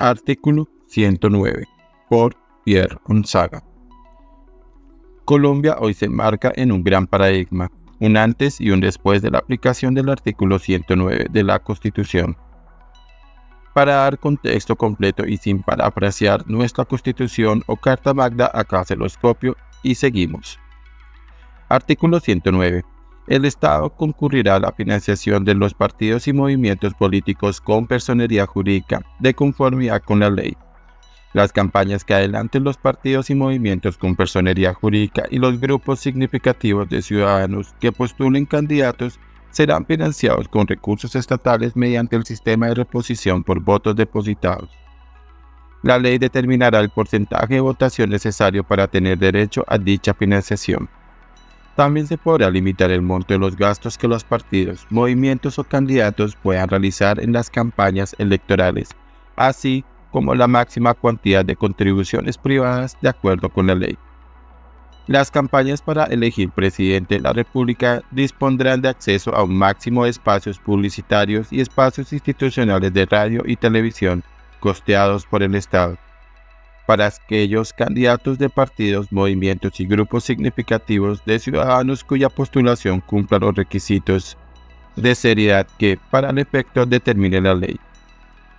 Artículo 109. Por Pierre Gonzaga. Colombia hoy se marca en un gran paradigma, un antes y un después de la aplicación del artículo 109 de la Constitución. Para dar contexto completo y sin parafrasear nuestra Constitución o Carta Magna, acá se los copio y seguimos. Artículo 109. El Estado concurrirá a la financiación de los partidos y movimientos políticos con personería jurídica, de conformidad con la ley. Las campañas que adelanten los partidos y movimientos con personería jurídica y los grupos significativos de ciudadanos que postulen candidatos serán financiados con recursos estatales mediante el sistema de reposición por votos depositados. La ley determinará el porcentaje de votación necesario para tener derecho a dicha financiación. También se podrá limitar el monto de los gastos que los partidos, movimientos o candidatos puedan realizar en las campañas electorales, así como la máxima cantidad de contribuciones privadas de acuerdo con la ley. Las campañas para elegir presidente de la República dispondrán de acceso a un máximo de espacios publicitarios y espacios institucionales de radio y televisión costeados por el Estado para aquellos candidatos de partidos, movimientos y grupos significativos de ciudadanos cuya postulación cumpla los requisitos de seriedad que, para el efecto, determine la ley.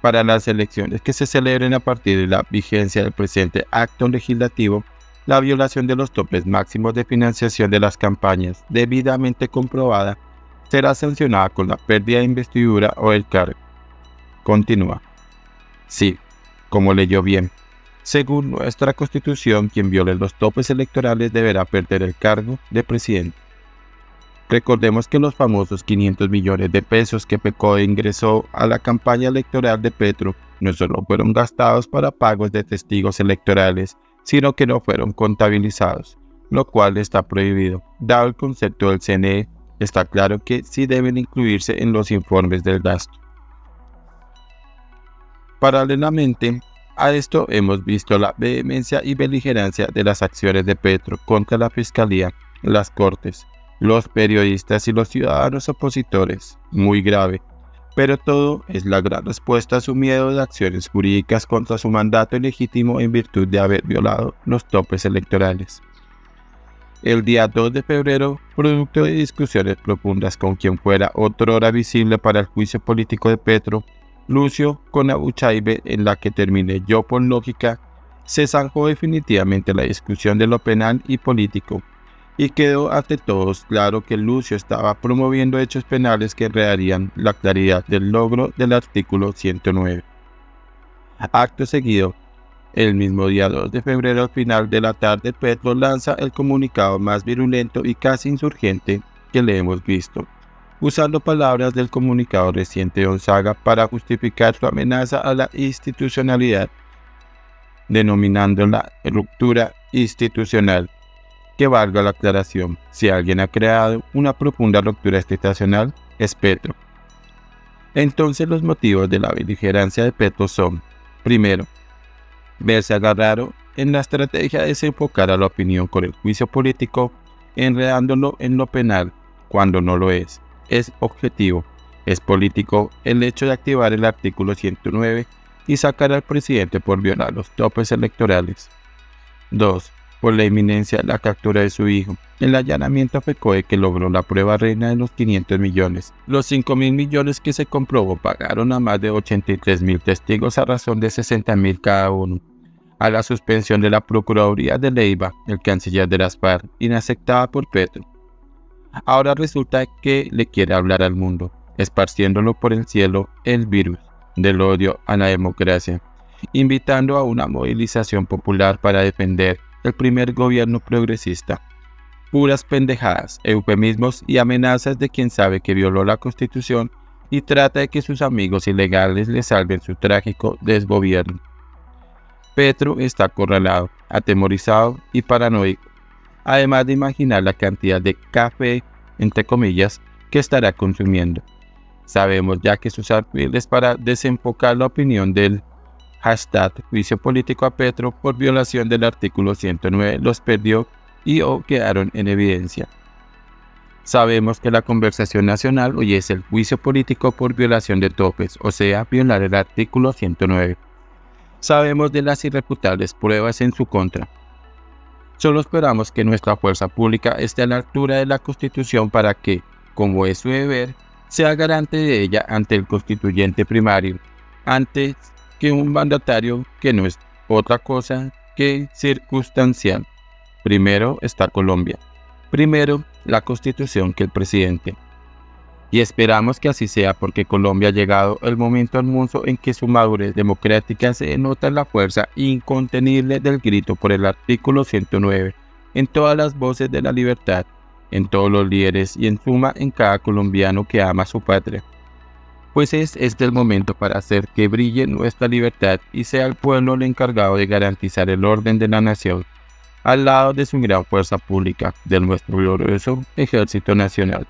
Para las elecciones que se celebren a partir de la vigencia del presente acto legislativo, la violación de los topes máximos de financiación de las campañas debidamente comprobada será sancionada con la pérdida de investidura o el cargo. Continúa. Sí, como leyó bien, según nuestra constitución, quien viole los topes electorales deberá perder el cargo de presidente. Recordemos que los famosos 500 millones de pesos que PECODE ingresó a la campaña electoral de Petro no solo fueron gastados para pagos de testigos electorales, sino que no fueron contabilizados, lo cual está prohibido. Dado el concepto del CNE, está claro que sí deben incluirse en los informes del gasto. Paralelamente, a esto hemos visto la vehemencia y beligerancia de las acciones de Petro contra la Fiscalía, las Cortes, los periodistas y los ciudadanos opositores, muy grave, pero todo es la gran respuesta a su miedo de acciones jurídicas contra su mandato ilegítimo en virtud de haber violado los topes electorales. El día 2 de febrero, producto de discusiones profundas con quien fuera otro hora visible para el juicio político de Petro, Lucio con Abuchaibe, en la que terminé yo por lógica, se zanjó definitivamente la discusión de lo penal y político, y quedó ante todos claro que Lucio estaba promoviendo hechos penales que enredarían la claridad del logro del artículo 109. Acto seguido, el mismo día 2 de febrero al final de la tarde, Petro lanza el comunicado más virulento y casi insurgente que le hemos visto usando palabras del comunicado reciente de Gonzaga para justificar su amenaza a la institucionalidad, denominándola ruptura institucional. Que valga la aclaración, si alguien ha creado una profunda ruptura institucional, es Petro. Entonces los motivos de la beligerancia de Petro son, primero, verse agarrado en la estrategia de desenfocar a la opinión con el juicio político, enredándolo en lo penal cuando no lo es es objetivo, es político el hecho de activar el artículo 109 y sacar al presidente por violar los topes electorales. 2. Por la inminencia de la captura de su hijo. El allanamiento a FECOE que logró la prueba reina de los 500 millones. Los 5 mil millones que se comprobó pagaron a más de 83 mil testigos a razón de 60 mil cada uno. A la suspensión de la Procuraduría de Leiva, el canciller de las FARC, inaceptada por Petro Ahora resulta que le quiere hablar al mundo, esparciéndolo por el cielo el virus del odio a la democracia, invitando a una movilización popular para defender el primer gobierno progresista. Puras pendejadas, eufemismos y amenazas de quien sabe que violó la constitución y trata de que sus amigos ilegales le salven su trágico desgobierno. Petro está acorralado, atemorizado y paranoico además de imaginar la cantidad de café, entre comillas, que estará consumiendo. Sabemos ya que sus alfiles para desenfocar la opinión del hashtag juicio político a Petro por violación del artículo 109 los perdió y o quedaron en evidencia. Sabemos que la conversación nacional hoy es el juicio político por violación de topes, o sea, violar el artículo 109. Sabemos de las irreputables pruebas en su contra. Solo esperamos que nuestra fuerza pública esté a la altura de la Constitución para que, como es su deber, sea garante de ella ante el constituyente primario, antes que un mandatario que no es otra cosa que circunstancial. Primero está Colombia. Primero la Constitución que el presidente. Y esperamos que así sea porque Colombia ha llegado el momento hermoso en que su madurez democrática se nota en la fuerza incontenible del grito por el artículo 109, en todas las voces de la libertad, en todos los líderes y en suma en cada colombiano que ama su patria. Pues es este el momento para hacer que brille nuestra libertad y sea el pueblo el encargado de garantizar el orden de la nación, al lado de su gran fuerza pública, de nuestro glorioso Ejército Nacional.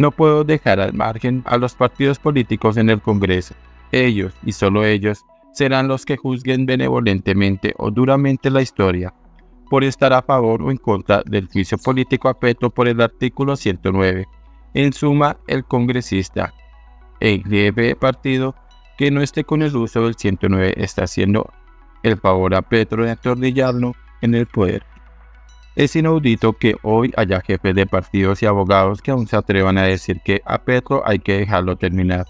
No puedo dejar al margen a los partidos políticos en el Congreso. Ellos, y solo ellos, serán los que juzguen benevolentemente o duramente la historia, por estar a favor o en contra del juicio político a Petro por el artículo 109. En suma, el congresista, el jefe partido que no esté con el uso del 109 está haciendo el favor a Petro de atornillarlo en el poder. Es inaudito que hoy haya jefes de partidos y abogados que aún se atrevan a decir que a Petro hay que dejarlo terminar.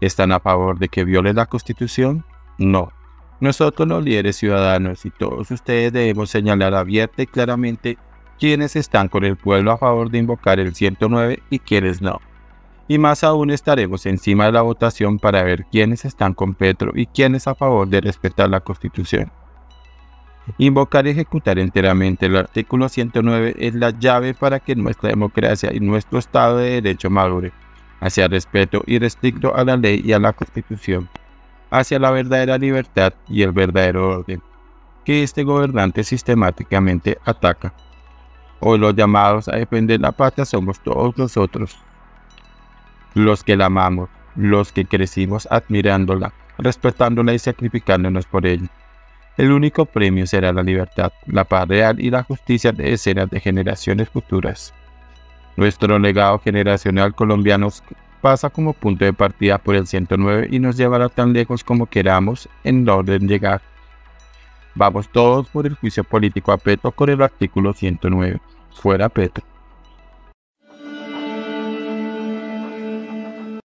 ¿Están a favor de que viole la Constitución? No. Nosotros los líderes ciudadanos y todos ustedes debemos señalar abierta y claramente quiénes están con el pueblo a favor de invocar el 109 y quiénes no. Y más aún estaremos encima de la votación para ver quiénes están con Petro y quiénes a favor de respetar la Constitución. Invocar y ejecutar enteramente el artículo 109 es la llave para que nuestra democracia y nuestro Estado de Derecho madure, hacia respeto irrestricto a la ley y a la Constitución, hacia la verdadera libertad y el verdadero orden, que este gobernante sistemáticamente ataca. Hoy los llamados a defender la patria somos todos nosotros, los que la amamos, los que crecimos admirándola, respetándola y sacrificándonos por ella. El único premio será la libertad, la paz real y la justicia de decenas de generaciones futuras. Nuestro legado generacional colombiano pasa como punto de partida por el 109 y nos llevará tan lejos como queramos en orden llegar. Vamos todos por el juicio político a Petro con el artículo 109. Fuera Petro.